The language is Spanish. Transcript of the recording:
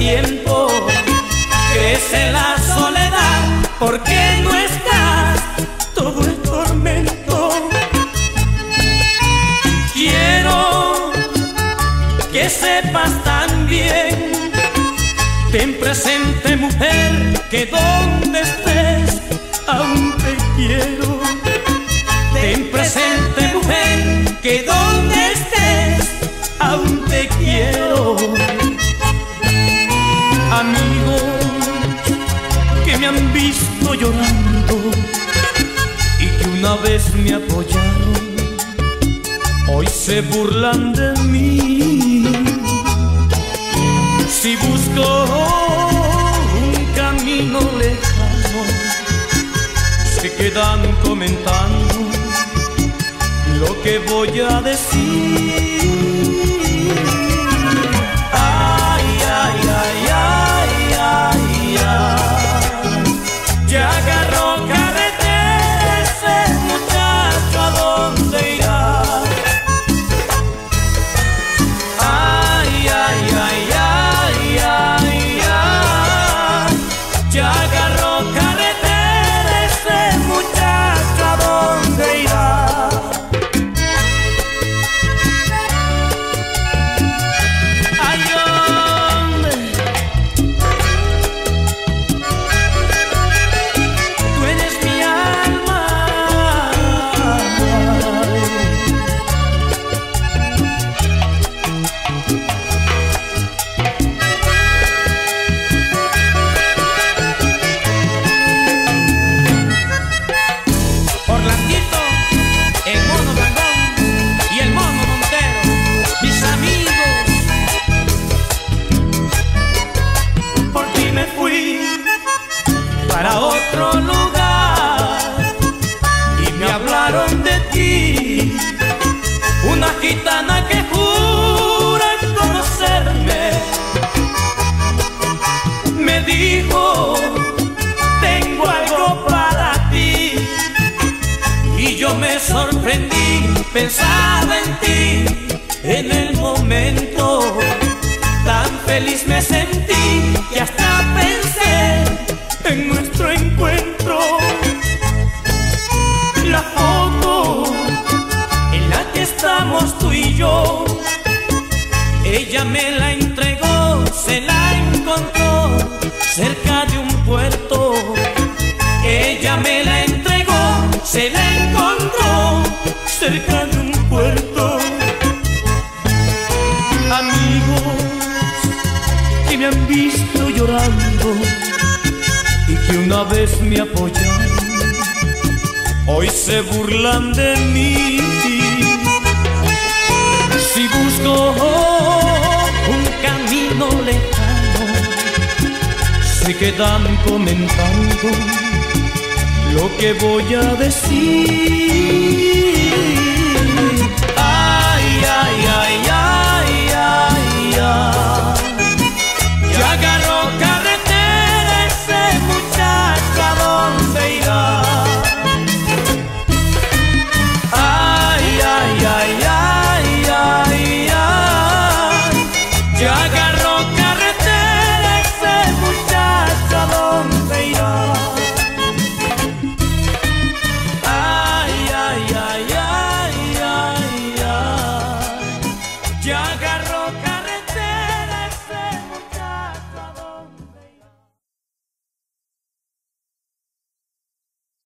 tiempo, crece la soledad, porque no estás, todo el tormento. Quiero que sepas también, ten presente mujer, que donde estés, aún te quiero. Ten presente mujer, que donde me han visto llorando y que una vez me apoyaron, hoy se burlan de mí. Si busco un camino lejano, se quedan comentando lo que voy a decir. Pensaba en ti, en el momento tan feliz me sentí que hasta pensé en nuestro encuentro. La foto en la que estamos tú y yo, ella me la entregó, se la encontró cerca de un puerto. Ella me la entregó, se la y que una vez me apoyaron, hoy se burlan de mí. Si busco un camino lejano, se quedan comentando lo que voy a decir. Tiago.